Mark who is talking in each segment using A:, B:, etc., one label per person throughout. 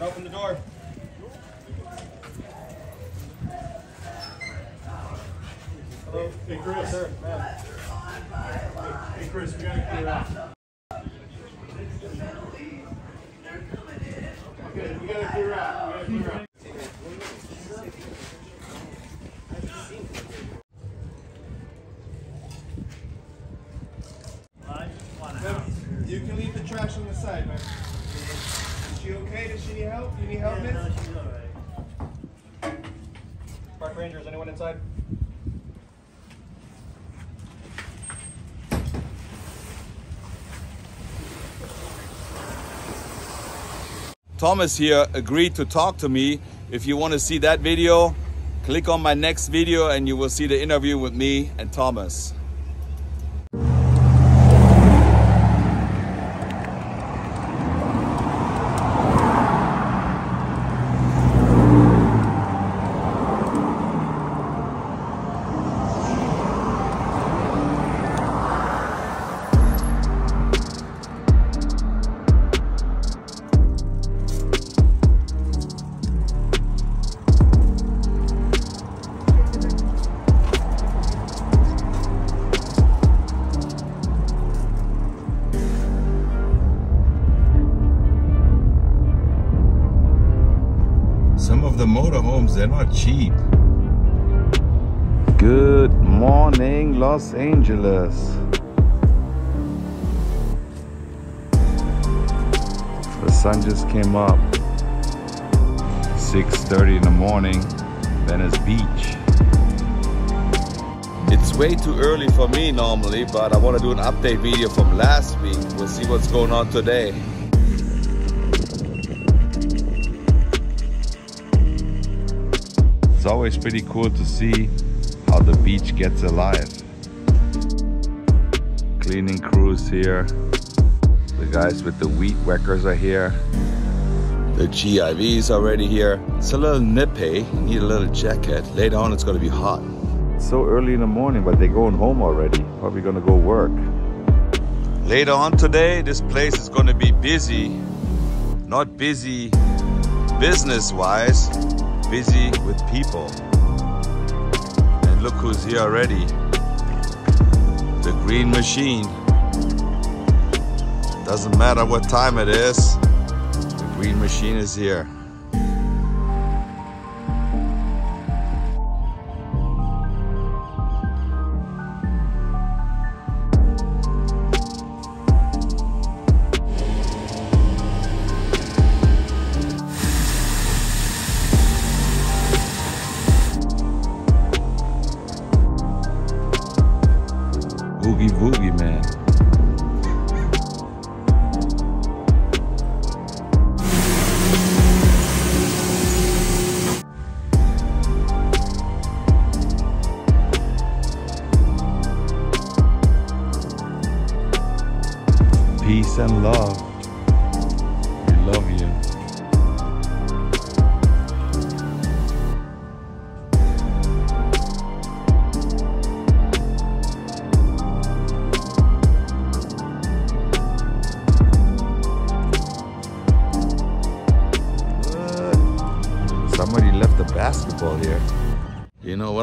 A: Open the door.
B: Hello. Hey, Chris.
A: Sir.
B: Hey, Chris, we gotta clear out. Okay, we gotta clear out. We gotta clear out. You can leave the trash on the side, man. Is she okay? Does she need help? You need help, miss?
A: Park Rangers, anyone inside?
C: Thomas here agreed to talk to me. If you want to see that video, click on my next video and you will see the interview with me and Thomas. They're not cheap. Good morning, Los Angeles. The sun just came up. 6.30 in the morning, Venice Beach. It's way too early for me normally, but I want to do an update video from last week. We'll see what's going on today. Always pretty cool to see how the beach gets alive. Cleaning crews here. The guys with the weed whackers are here. The GIV is already here. It's a little nippy. You need a little jacket. Later on, it's gonna be hot. It's so early in the morning, but they're going home already. Probably gonna go work. Later on today, this place is gonna be busy. Not busy business-wise, busy with people. And look who's here already. The green machine. Doesn't matter what time it is, the green machine is here.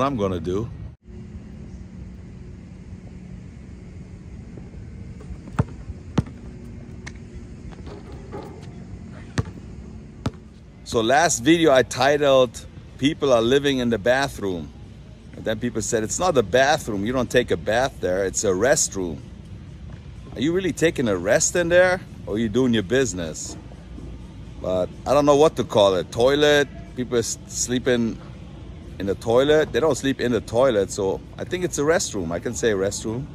C: I'm gonna do? So last video I titled People Are Living in the Bathroom. And then people said, it's not a bathroom. You don't take a bath there. It's a restroom. Are you really taking a rest in there? Or are you doing your business? But I don't know what to call it. Toilet, people sleeping in the toilet. They don't sleep in the toilet. So I think it's a restroom. I can say restroom.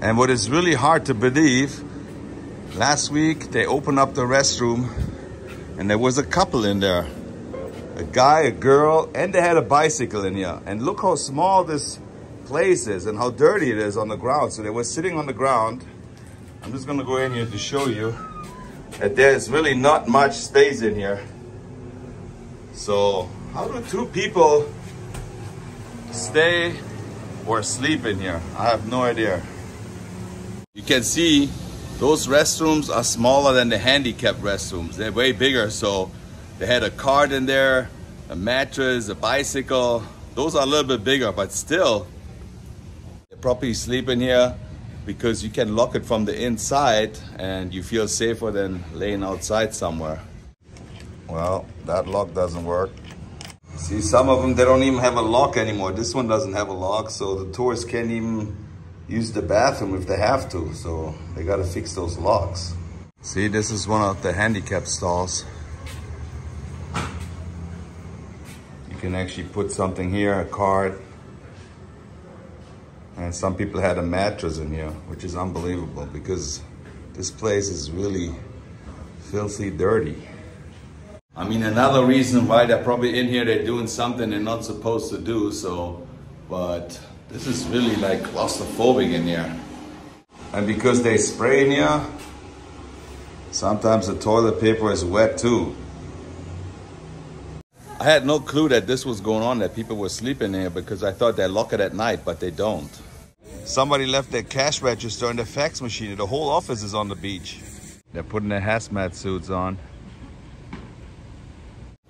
C: And what is really hard to believe, last week they opened up the restroom and there was a couple in there. A guy, a girl, and they had a bicycle in here. And look how small this place is and how dirty it is on the ground. So they were sitting on the ground. I'm just gonna go in here to show you that there's really not much space in here. So how do two people stay or sleep in here? I have no idea. You can see those restrooms are smaller than the handicapped restrooms. They're way bigger, so They had a cart in there, a mattress, a bicycle. Those are a little bit bigger, but still, they're probably sleeping here because you can lock it from the inside and you feel safer than laying outside somewhere. Well, that lock doesn't work. See, some of them, they don't even have a lock anymore. This one doesn't have a lock, so the tourists can't even use the bathroom if they have to. So they gotta fix those locks. See, this is one of the handicap stalls. You can actually put something here, a card. And some people had a mattress in here, which is unbelievable because this place is really filthy dirty. I mean, another reason why they're probably in here, they're doing something they're not supposed to do, so, but this is really like claustrophobic in here. And because they spray in here, sometimes the toilet paper is wet too. I had no clue that this was going on, that people were sleeping there because I thought they lock it at night, but they don't. Somebody left their cash register and their fax machine. The whole office is on the beach. They're putting their hazmat suits on.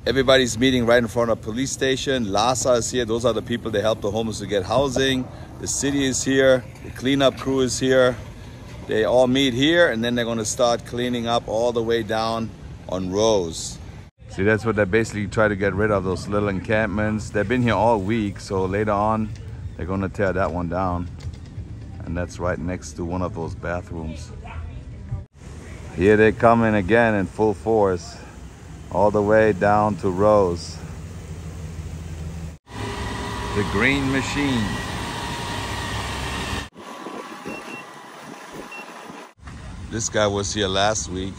C: Everybody's meeting right in front of police station. LAHSA is here. Those are the people that help the homeless to get housing. The city is here. The cleanup crew is here. They all meet here and then they're going to start cleaning up all the way down on Rose. See, that's what they basically try to get rid of, those little encampments. They've been here all week, so later on, they're going to tear that one down. And that's right next to one of those bathrooms. Here they come in again in full force all the way down to Rose. The green machine. This guy was here last week.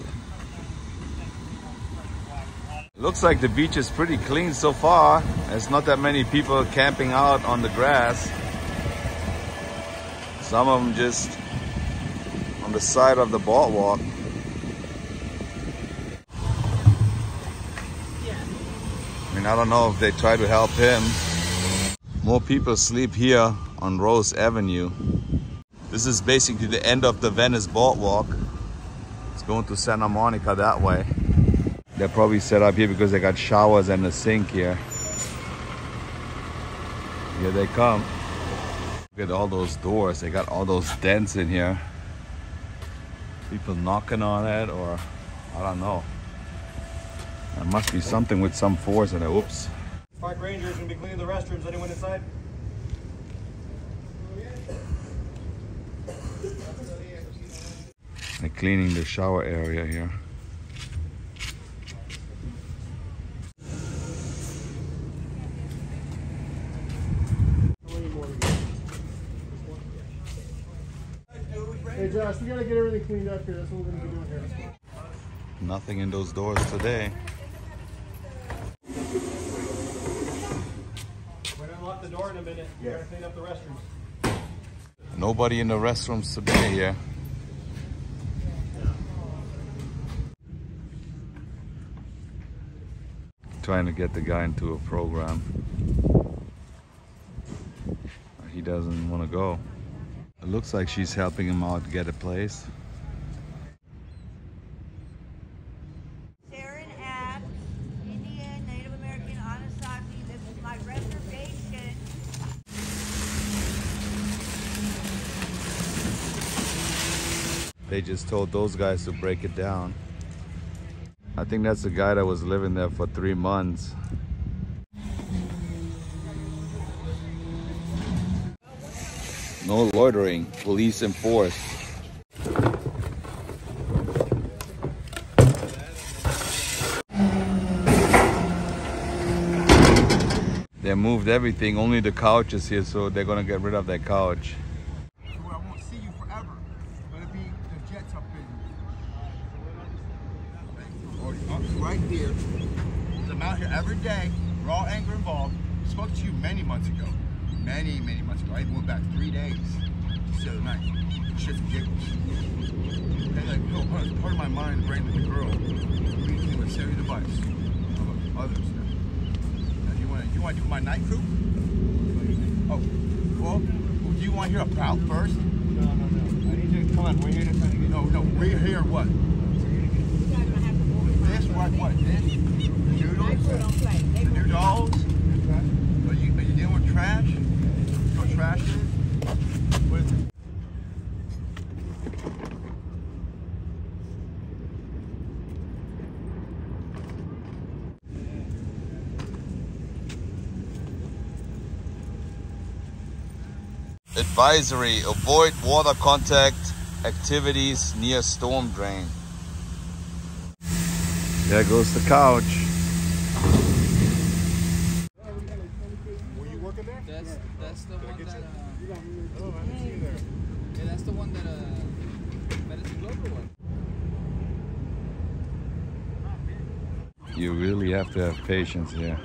C: Looks like the beach is pretty clean so far. There's not that many people camping out on the grass. Some of them just on the side of the boardwalk. Mean, I don't know if they try to help him. More people sleep here on Rose Avenue. This is basically the end of the Venice Boardwalk. It's going to Santa Monica that way. They're probably set up here because they got showers and a sink here. Here they come. Look at all those doors. They got all those dents in here. People knocking on it or I don't know. There must be something with some force in it. Oops.
A: Park rangers gonna be cleaning the restrooms. Anyone inside?
C: They're cleaning the shower area here.
B: Hey Josh, we gotta get everything cleaned up here. That's what we're gonna be doing here.
C: Nothing in those doors today.
A: Door in a minute. We're gonna clean up the restrooms.
C: Nobody in the restrooms today here. Trying to get the guy into a program. He doesn't want to go. It looks like she's helping him out get a place. They just told those guys to break it down. I think that's the guy that was living there for three months. No loitering, police enforced. They moved everything, only the couch is here, so they're gonna get rid of that couch.
D: where I won't see you forever. Gonna be the jets up in. Or up right there. 'Cause I'm out here every day. We're all anger involved. Spoke to you many months ago. Many, many months ago. I even went back three days. Just the other night. Shits and giggles. And like, no, part, part of my mind, brain with the girl, communicating with Siri device. Of others. Now, do you want to you want to do my night crew? Oh, well, well, do you want to hear about first?
B: No, no, no. I need you to come on. We're here to try to get
D: No, no, we're here what? This, what, what, this?
E: don't play. They
D: New dolls? Are you, are you dealing with trash? It?
C: Advisory, avoid water contact activities near storm drain. There goes the couch.
B: Were you working there?
F: That's that's the one
B: get
F: that.
B: you?
F: Uh,
B: Oh, I didn't see you there.
F: yeah, that's the one that uh, Medicine Global one.
C: You really have to have patience here.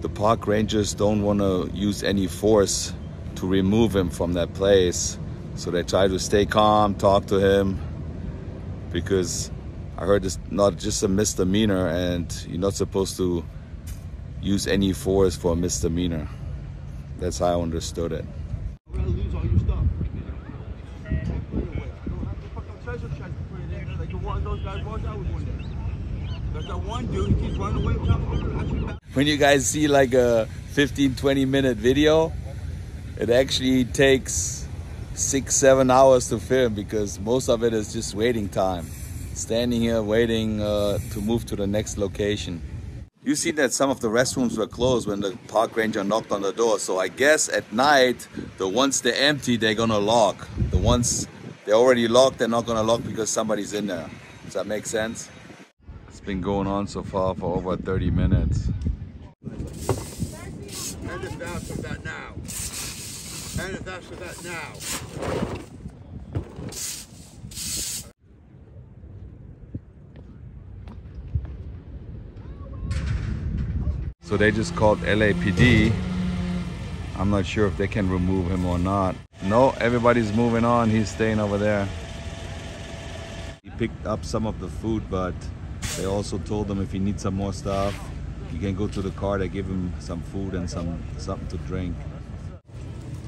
C: The park rangers don't want to use any force to remove him from that place. So they try to stay calm, talk to him, because I heard it's not just a misdemeanor and you're not supposed to use any force for a misdemeanor. That's how I understood it. When you guys see like a 15 20 minute video it actually takes six seven hours to film because most of it is just waiting time. Standing here waiting uh, to move to the next location. You see that some of the restrooms were closed when the park ranger knocked on the door. So i guess at night the ones they're empty they're gonna lock. The ones they're already locked they're not gonna lock because somebody's in there. Does that make sense been going on so far for over 30 minutes
D: And if that's that now. And if that's that now.
C: So they just called LAPD. I'm not sure if they can remove him or not. No, everybody's moving on. He's staying over there. He picked up some of the food, but they also told him if he needs some more stuff, he can go to the car. They give him some food and some something to drink.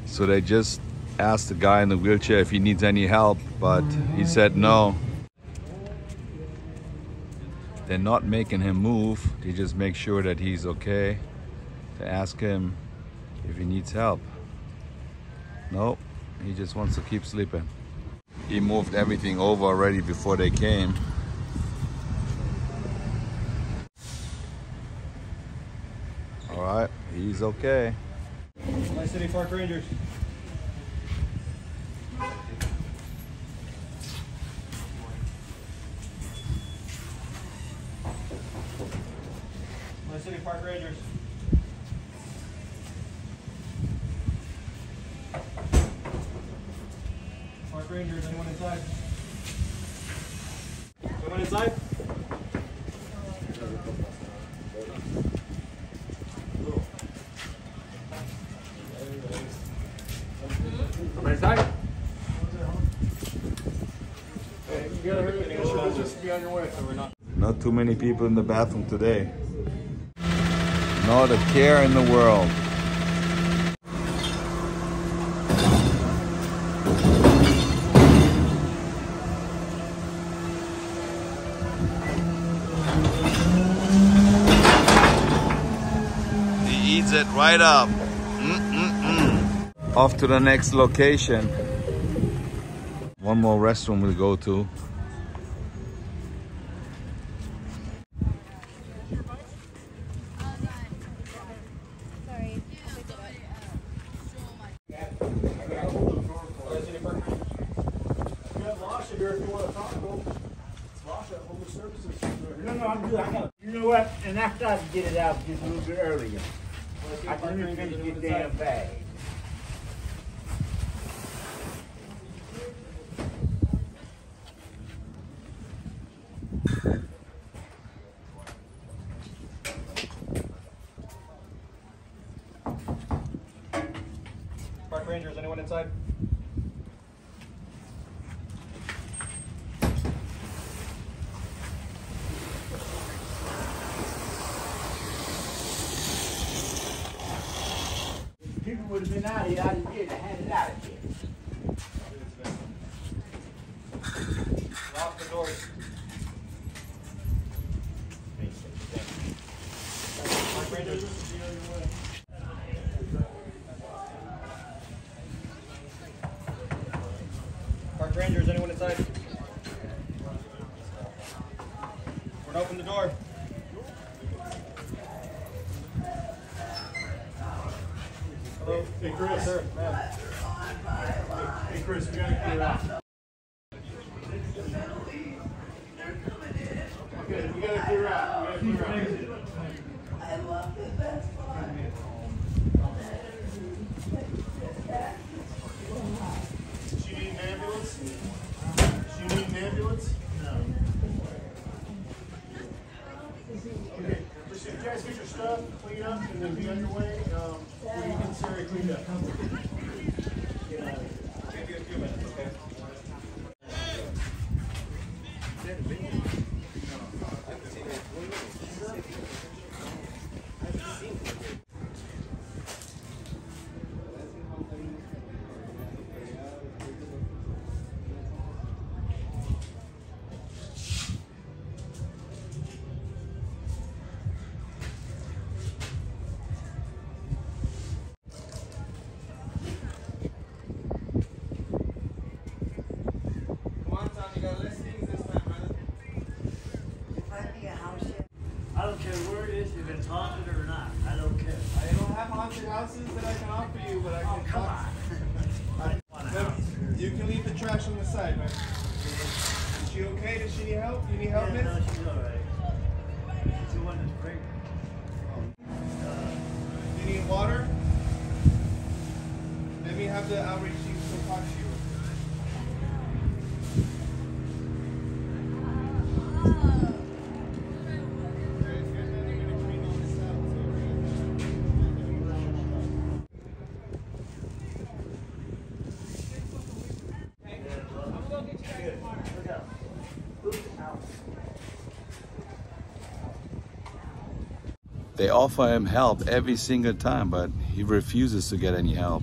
C: So they just asked the guy in the wheelchair if he needs any help, but he said no. They're not making him move. They just make sure that he's okay. To ask him if he needs help. Nope, he just wants to keep sleeping. He moved everything over already before they came. All right, he's okay.
A: My City Park Rangers. My City Park Rangers. Park Rangers, anyone inside? Anyone inside?
C: Not too many people in the bathroom today. Not a care in the world. He eats it right up. Off to the next location. One more restroom we'll go to.
A: Deus. The
B: you.
C: They offer him help every single time, but he refuses to get any help.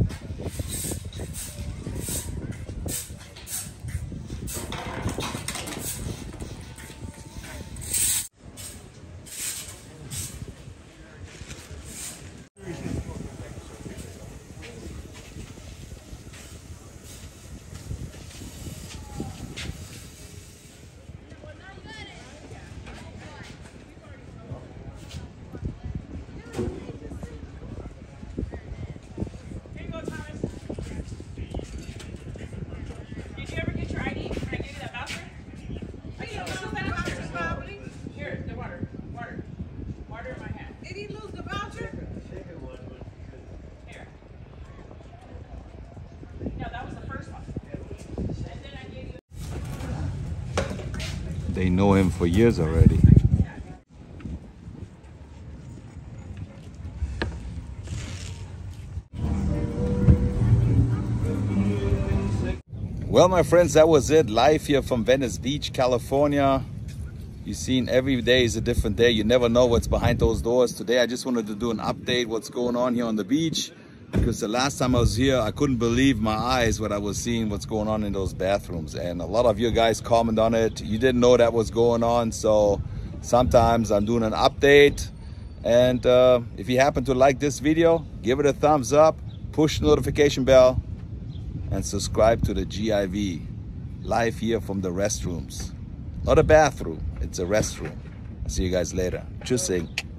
G: Here you go, Thomas. Did you ever get your ID? Can I give you that voucher? Oh, yeah, let's lose that voucher. Here, the water. Water. Water in my hand. Did he lose the voucher? Here. No, that was the first one. And then I gave you.
C: They know him for years already. Well, my friends, that was it. Live here from Venice Beach, California. You've seen every day is a different day. You never know what's behind those doors. Today, I just wanted to do an update what's going on here on the beach because the last time I was here, I couldn't believe my eyes what I was seeing, what's going on in those bathrooms. And a lot of you guys comment on it. You didn't know that was going on. So sometimes I'm doing an update. And uh, if you happen to like this video, give it a thumbs up, push the notification bell, and subscribe to the GIV live here from the restrooms. Not a bathroom, it's a restroom. I'll see you guys later. Tschüssing.